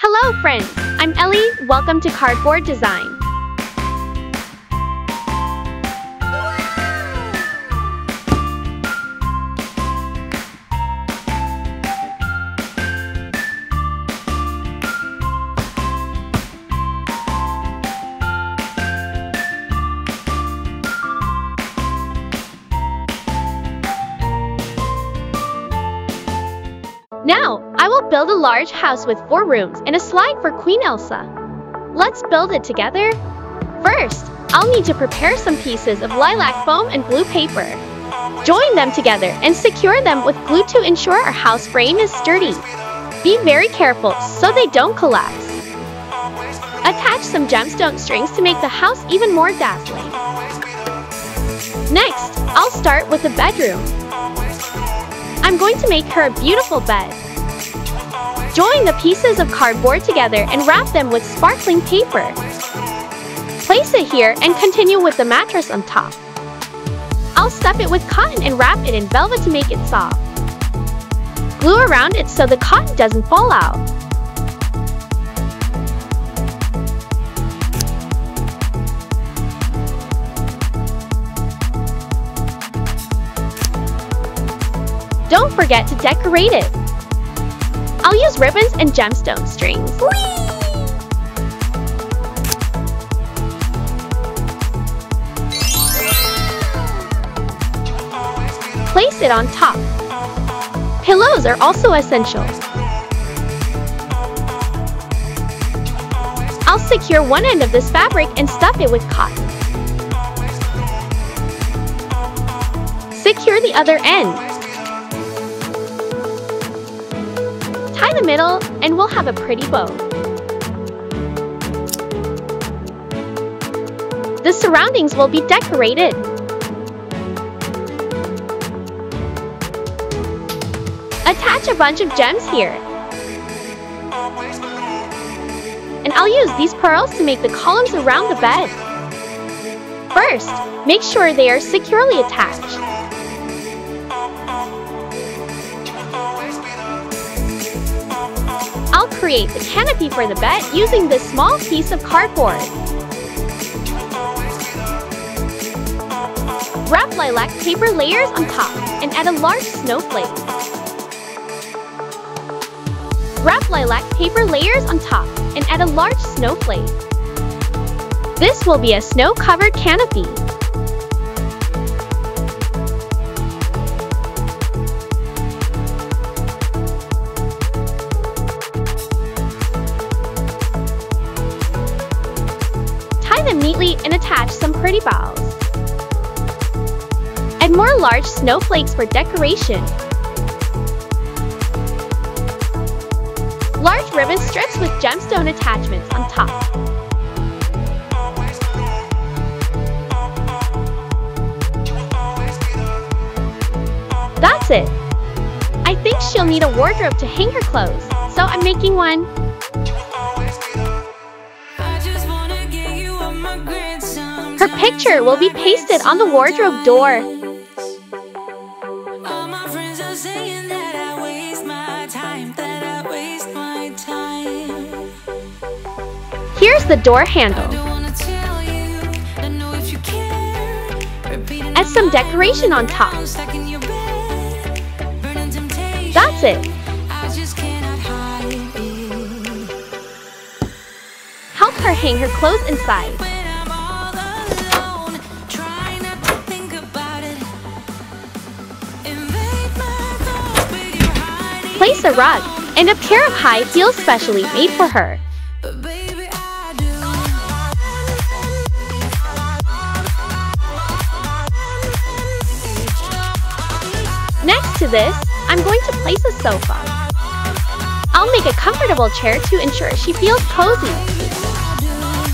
Hello friends, I'm Ellie, welcome to Cardboard Design. Large house with four rooms and a slide for Queen Elsa. Let's build it together. First, I'll need to prepare some pieces of lilac foam and blue paper. Join them together and secure them with glue to ensure our house frame is sturdy. Be very careful so they don't collapse. Attach some gemstone strings to make the house even more dazzling. Next, I'll start with the bedroom. I'm going to make her a beautiful bed. Join the pieces of cardboard together and wrap them with sparkling paper. Place it here and continue with the mattress on top. I'll stuff it with cotton and wrap it in velvet to make it soft. Glue around it so the cotton doesn't fall out. Don't forget to decorate it. I'll use ribbons and gemstone strings. Place it on top. Pillows are also essential. I'll secure one end of this fabric and stuff it with cotton. Secure the other end. Tie the middle and we'll have a pretty bow. The surroundings will be decorated. Attach a bunch of gems here. And I'll use these pearls to make the columns around the bed. First, make sure they are securely attached. Create the canopy for the bed using this small piece of cardboard. Wrap lilac paper layers on top and add a large snowflake. Wrap lilac paper layers on top and add a large snowflake. This will be a snow-covered canopy. And attach some pretty bows. Add more large snowflakes for decoration. Large ribbon strips with gemstone attachments on top. That's it! I think she'll need a wardrobe to hang her clothes, so I'm making one. Picture will be pasted on the wardrobe door. Here's the door handle. Add some decoration on top. That's it. Help her hang her clothes inside. A rug and a pair of high heels specially made for her. Next to this, I'm going to place a sofa. I'll make a comfortable chair to ensure she feels cozy.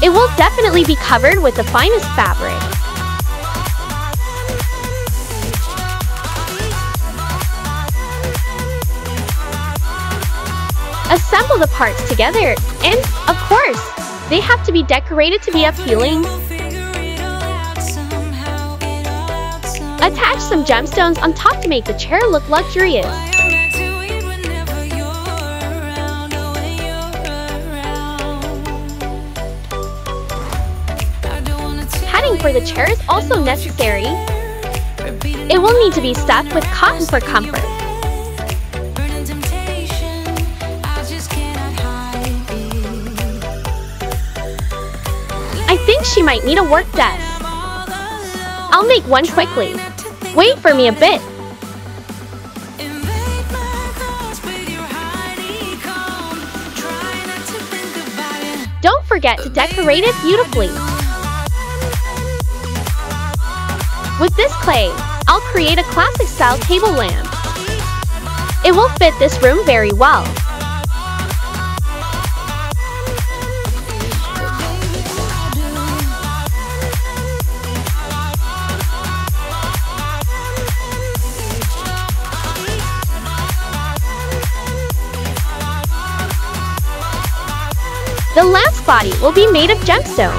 It will definitely be covered with the finest fabric. the parts together. And, of course, they have to be decorated to be appealing. Attach some gemstones on top to make the chair look luxurious. Padding for the chair is also necessary. It will need to be stuffed with cotton for comfort. Might need a work desk. I'll make one quickly. Wait for me a bit. Don't forget to decorate it beautifully. With this clay, I'll create a classic style table lamp. It will fit this room very well. The lamp's body will be made of gemstone.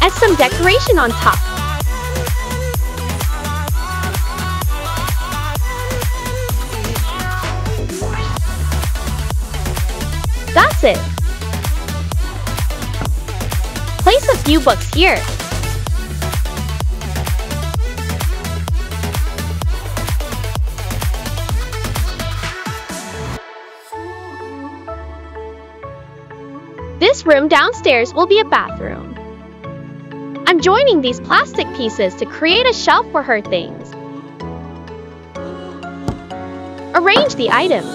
Add some decoration on top. That's it. Place a few books here. Room downstairs will be a bathroom. I'm joining these plastic pieces to create a shelf for her things. Arrange the items.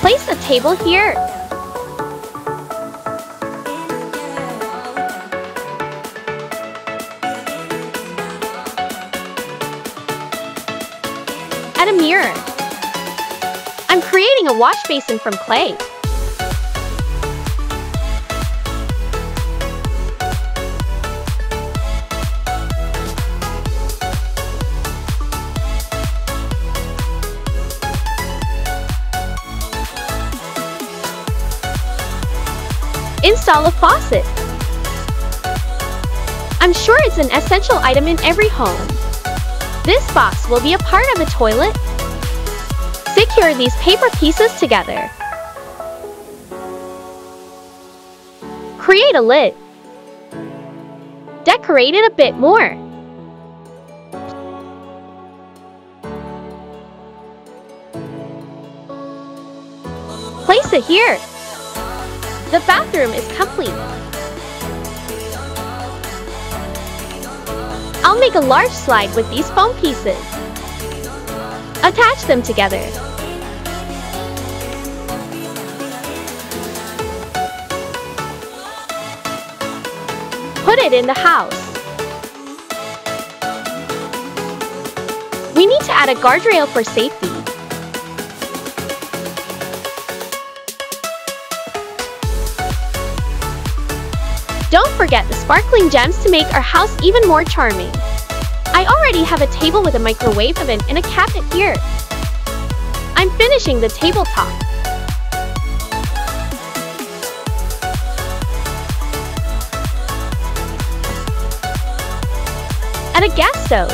Place a table here wash basin from clay. Install a faucet. I'm sure it's an essential item in every home. This box will be a part of the toilet. Secure these paper pieces together. Create a lid. Decorate it a bit more. Place it here. The bathroom is complete. I'll make a large slide with these foam pieces. Attach them together. In the house. We need to add a guardrail for safety. Don't forget the sparkling gems to make our house even more charming. I already have a table with a microwave oven and a cabinet here. I'm finishing the tabletop. Stove.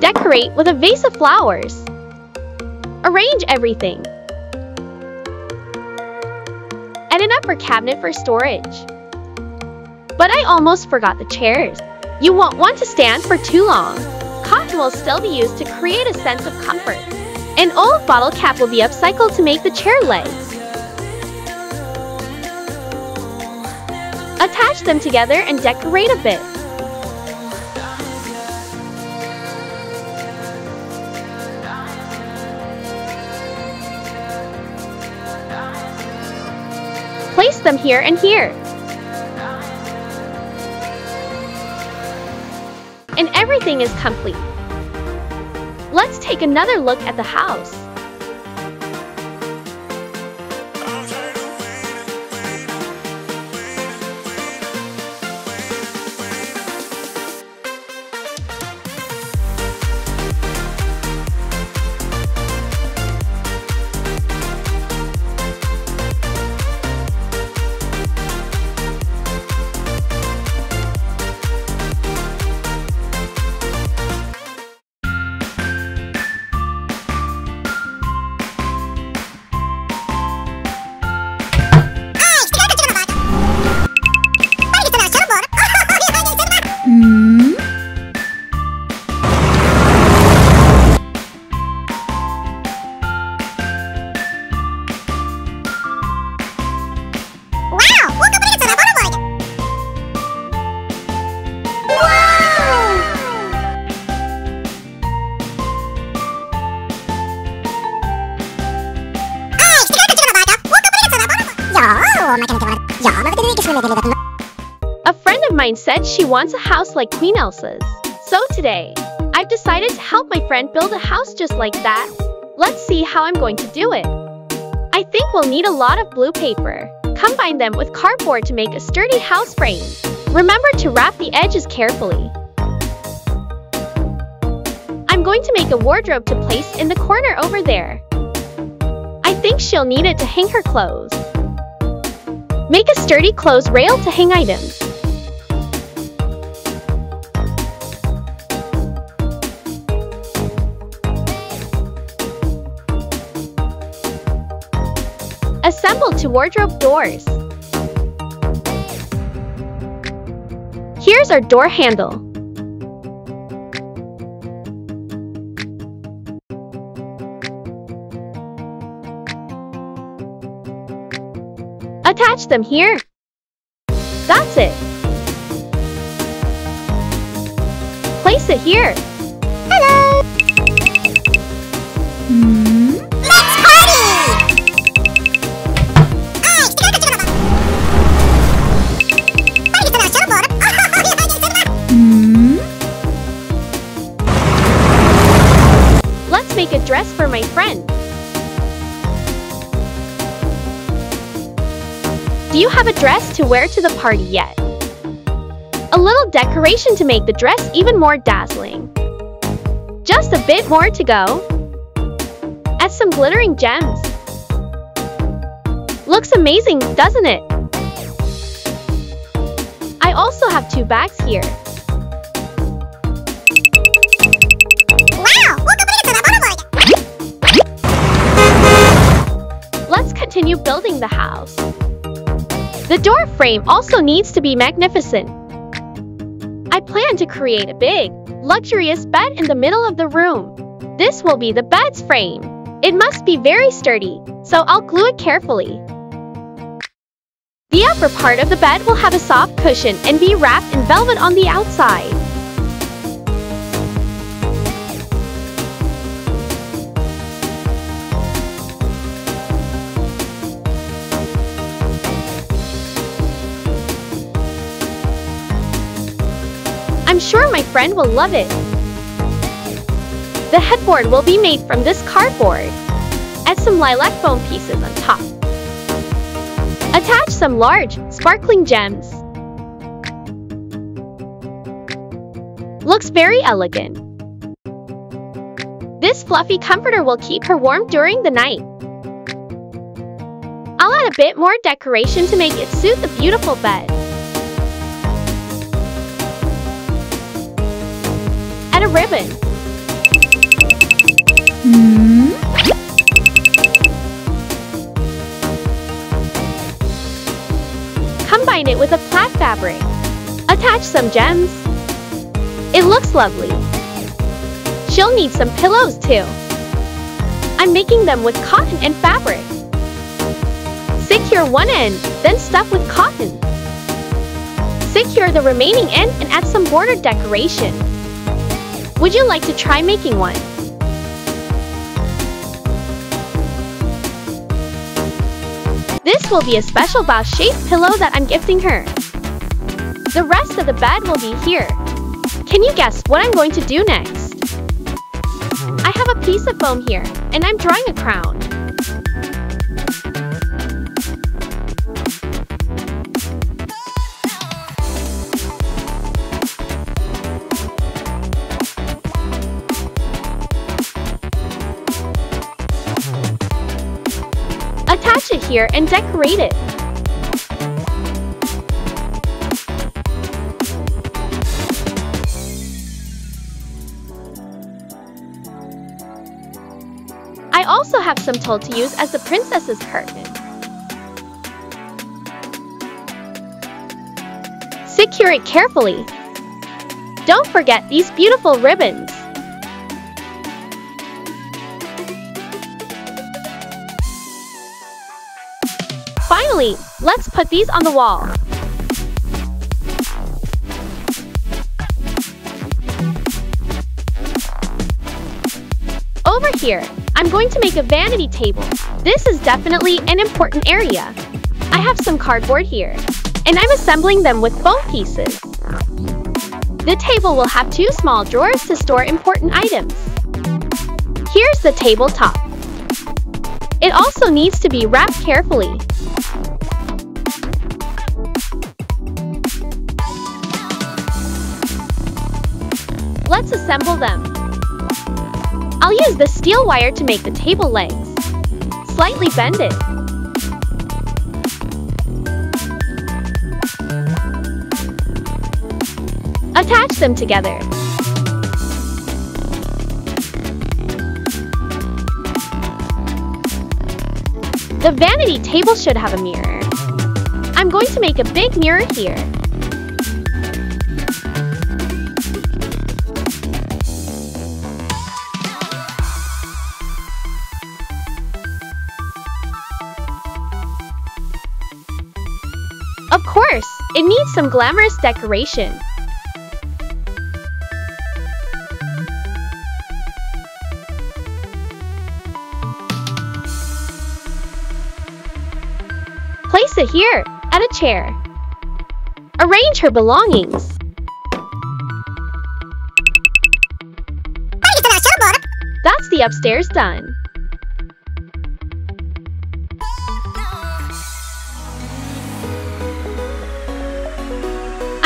Decorate with a vase of flowers. Arrange everything. And an upper cabinet for storage. But I almost forgot the chairs. You won't want to stand for too long. Cotton will still be used to create a sense of comfort. An old bottle cap will be upcycled to make the chair legs. Attach them together and decorate a bit. Place them here and here. And everything is complete. Let's take another look at the house. Mine said she wants a house like Queen Elsa's. So today, I've decided to help my friend build a house just like that. Let's see how I'm going to do it. I think we'll need a lot of blue paper. Combine them with cardboard to make a sturdy house frame. Remember to wrap the edges carefully. I'm going to make a wardrobe to place in the corner over there. I think she'll need it to hang her clothes. Make a sturdy clothes rail to hang items. Assemble to wardrobe doors. Here's our door handle. Attach them here. That's it. Place it here. to wear to the party yet. A little decoration to make the dress even more dazzling. Just a bit more to go. Add some glittering gems. Looks amazing, doesn't it? I also have two bags here. Wow! Let's continue building the house. The door frame also needs to be magnificent. I plan to create a big, luxurious bed in the middle of the room. This will be the bed's frame. It must be very sturdy, so I'll glue it carefully. The upper part of the bed will have a soft cushion and be wrapped in velvet on the outside. Sure my friend will love it. The headboard will be made from this cardboard. Add some lilac foam pieces on top. Attach some large, sparkling gems. Looks very elegant. This fluffy comforter will keep her warm during the night. I'll add a bit more decoration to make it suit the beautiful bed. A ribbon. Hmm? Combine it with a plaid fabric. Attach some gems. It looks lovely. She'll need some pillows too. I'm making them with cotton and fabric. Secure one end, then stuff with cotton. Secure the remaining end and add some border decoration. Would you like to try making one? This will be a special bow-shaped pillow that I'm gifting her. The rest of the bed will be here. Can you guess what I'm going to do next? I have a piece of foam here, and I'm drawing a crown. Here and decorate it. I also have some tulle to use as the princess's curtain. Secure it carefully. Don't forget these beautiful ribbons. Finally, let's put these on the wall. Over here, I'm going to make a vanity table. This is definitely an important area. I have some cardboard here. and I'm assembling them with foam pieces. The table will have two small drawers to store important items. Here's the tabletop. It also needs to be wrapped carefully. Let's assemble them. I'll use the steel wire to make the table legs. Slightly bend it. Attach them together. The vanity table should have a mirror. I'm going to make a big mirror here. It needs some glamorous decoration. Place it here, at a chair. Arrange her belongings. That's the upstairs done.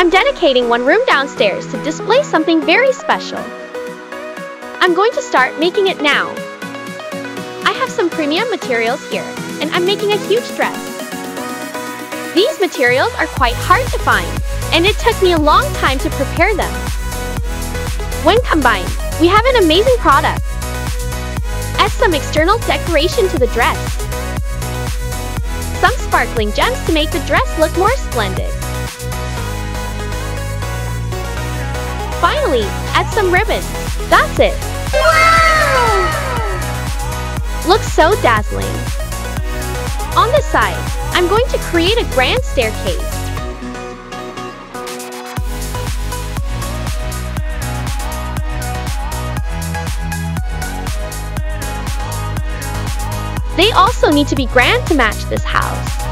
I'm dedicating one room downstairs to display something very special. I'm going to start making it now. I have some premium materials here, and I'm making a huge dress. These materials are quite hard to find, and it took me a long time to prepare them. When combined, we have an amazing product. Add some external decoration to the dress. Some sparkling gems to make the dress look more splendid. Finally, add some ribbons. That's it. Wow! Looks so dazzling. On the side, I'm going to create a grand staircase. They also need to be grand to match this house.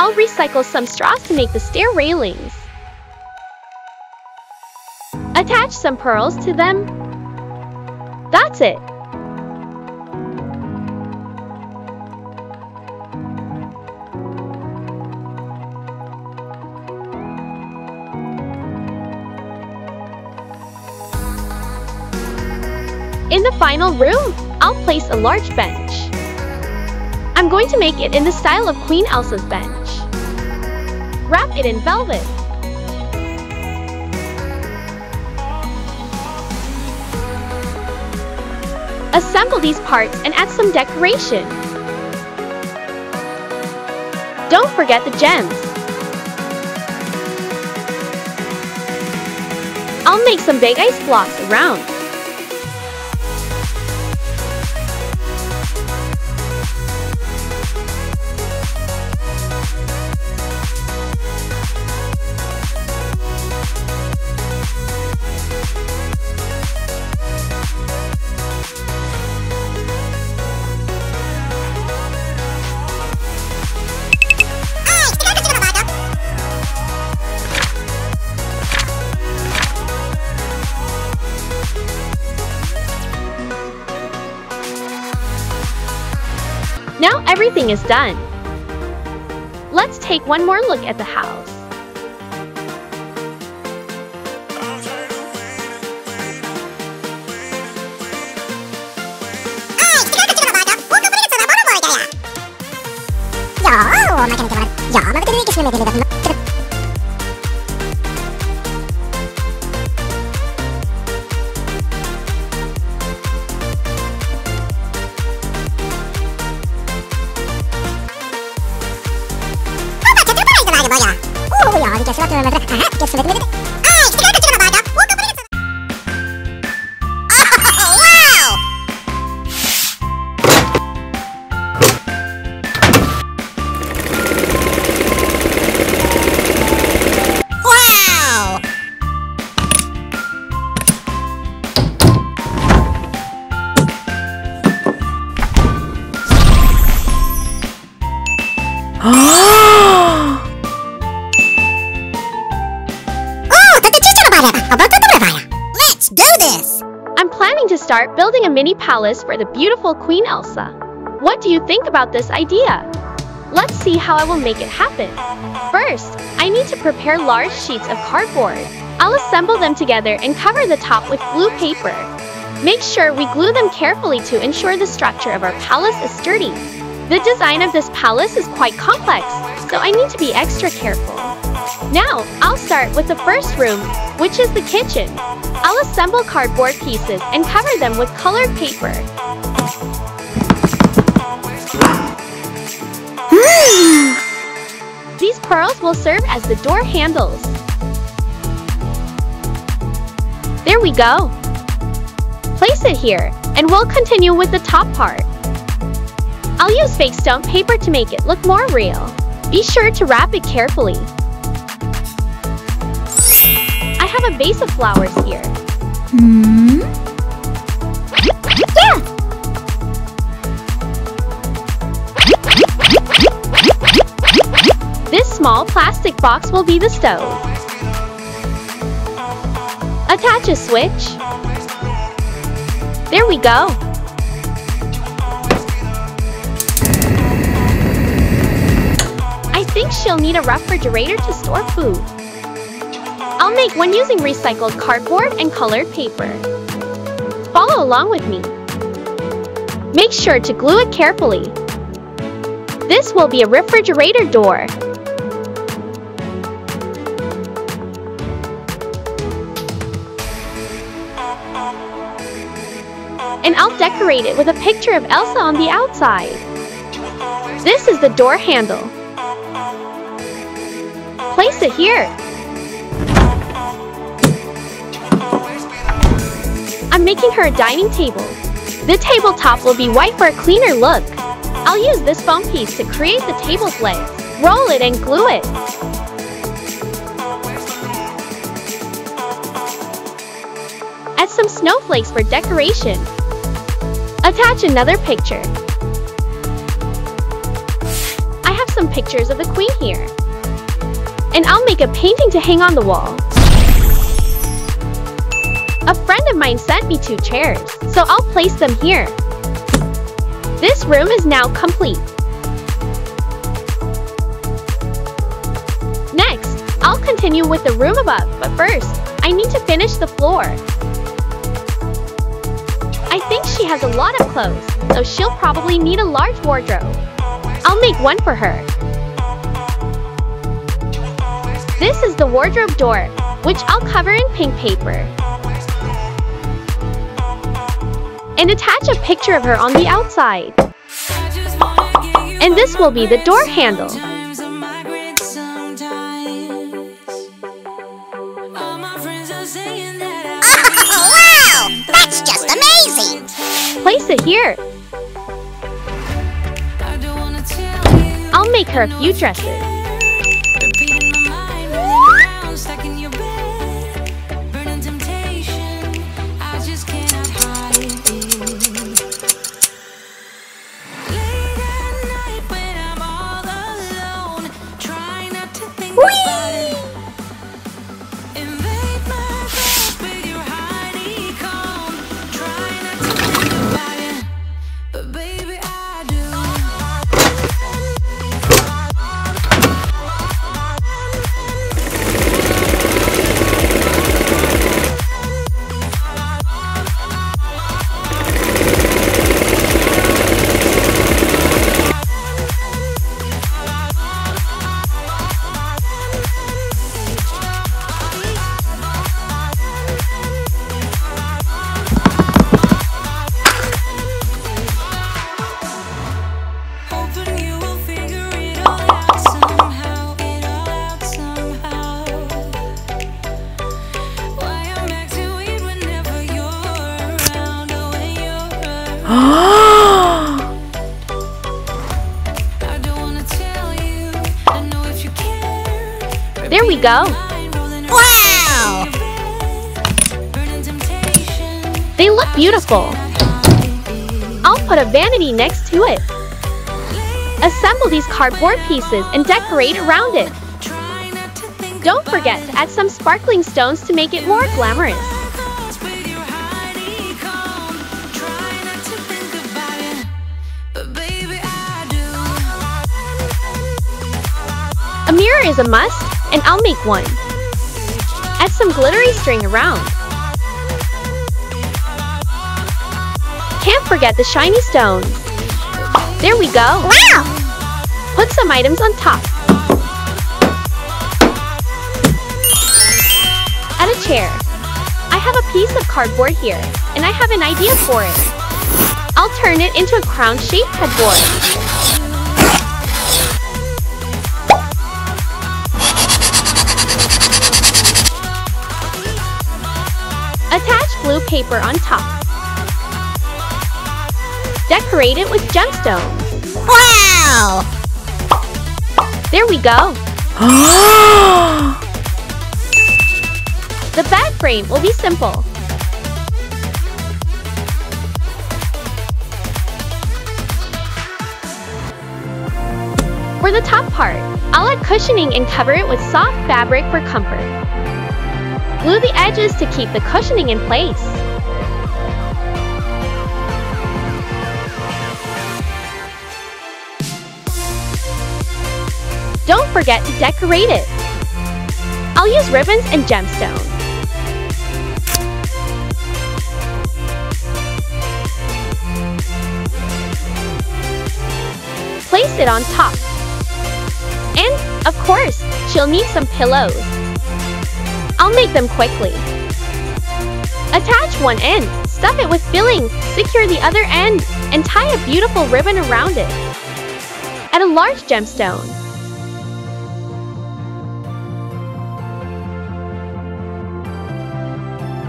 I'll recycle some straws to make the stair railings. Attach some pearls to them. That's it. In the final room, I'll place a large bench. I'm going to make it in the style of Queen Elsa's bench. Wrap it in velvet. Assemble these parts and add some decoration. Don't forget the gems. I'll make some big ice blocks around. Everything is done. Let's take one more look at the house. Mini palace for the beautiful Queen Elsa. What do you think about this idea? Let's see how I will make it happen. First, I need to prepare large sheets of cardboard. I'll assemble them together and cover the top with glue paper. Make sure we glue them carefully to ensure the structure of our palace is sturdy. The design of this palace is quite complex, so I need to be extra careful. Now, I'll start with the first room, which is the kitchen. I'll assemble cardboard pieces and cover them with colored paper. Hmm. These pearls will serve as the door handles. There we go. Place it here, and we'll continue with the top part. I'll use fake stone paper to make it look more real. Be sure to wrap it carefully. Have a vase of flowers here. Hmm? Yeah! This small plastic box will be the stove. Attach a switch. There we go. I think she'll need a refrigerator to store food. I'll make one using recycled cardboard and colored paper. Follow along with me. Make sure to glue it carefully. This will be a refrigerator door. And I'll decorate it with a picture of Elsa on the outside. This is the door handle. Place it here. I'm making her a dining table. The tabletop will be white for a cleaner look. I'll use this foam piece to create the table's legs. Roll it and glue it. Add some snowflakes for decoration. Attach another picture. I have some pictures of the queen here. And I'll make a painting to hang on the wall. A friend of mine sent me two chairs, so I'll place them here. This room is now complete. Next, I'll continue with the room above, but first, I need to finish the floor. I think she has a lot of clothes, so she'll probably need a large wardrobe. I'll make one for her. This is the wardrobe door, which I'll cover in pink paper. And attach a picture of her on the outside. And this will be the door handle. Oh, wow! That's just amazing! Place it here. I'll make her a few dresses. you go. Wow! They look beautiful. I'll put a vanity next to it. Assemble these cardboard pieces and decorate around it. Don't forget to add some sparkling stones to make it more glamorous. A mirror is a must and I'll make one. Add some glittery string around. Can't forget the shiny stones. There we go. Wow! Put some items on top. Add a chair. I have a piece of cardboard here, and I have an idea for it. I'll turn it into a crown-shaped headboard. Blue paper on top. Decorate it with gemstones. Wow! There we go. The bed frame will be simple. For the top part, I'll add cushioning and cover it with soft fabric for comfort. Glue the edges to keep the cushioning in place. Don't forget to decorate it. I'll use ribbons and gemstones. Place it on top. And, of course, she'll need some pillows. I'll make them quickly. Attach one end, stuff it with filling, secure the other end, and tie a beautiful ribbon around it. Add a large gemstone.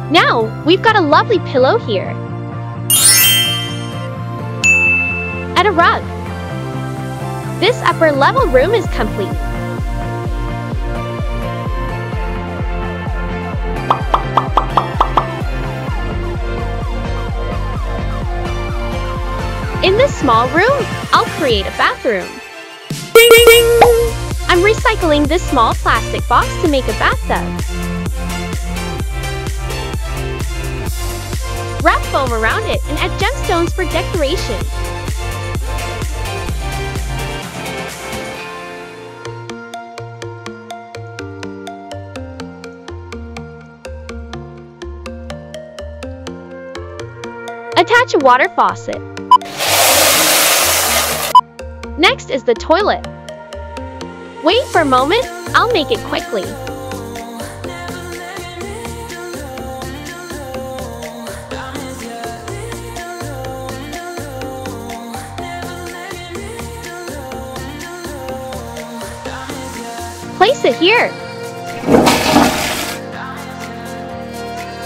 Now, we've got a lovely pillow here. Add a rug. This upper level room is complete. In this small room, I'll create a bathroom. I'm recycling this small plastic box to make a bathtub. Wrap foam around it and add gemstones for decoration. Attach a water faucet. Next is the toilet. Wait for a moment, I'll make it quickly. Place it here.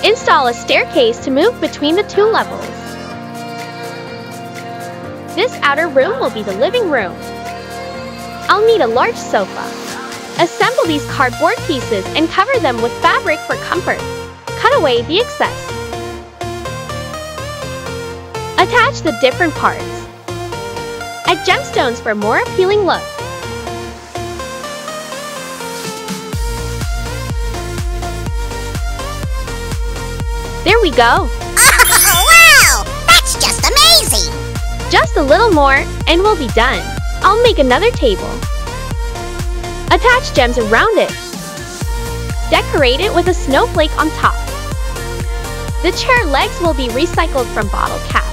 Install a staircase to move between the two levels. This outer room will be the living room. I'll need a large sofa. Assemble these cardboard pieces and cover them with fabric for comfort. Cut away the excess. Attach the different parts. Add gemstones for a more appealing look. There we go. Just a little more, and we'll be done. I'll make another table. Attach gems around it. Decorate it with a snowflake on top. The chair legs will be recycled from bottle cap.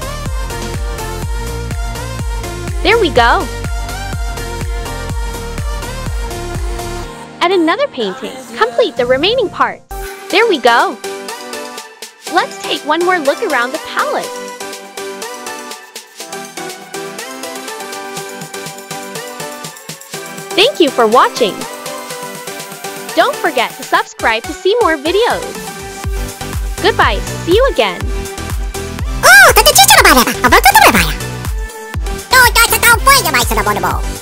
There we go. Add another painting. Complete the remaining parts. There we go. Let's take one more look around the palace. Thank you for watching. Don't forget to subscribe to see more videos. Goodbye, see you again. Oh, bonobo.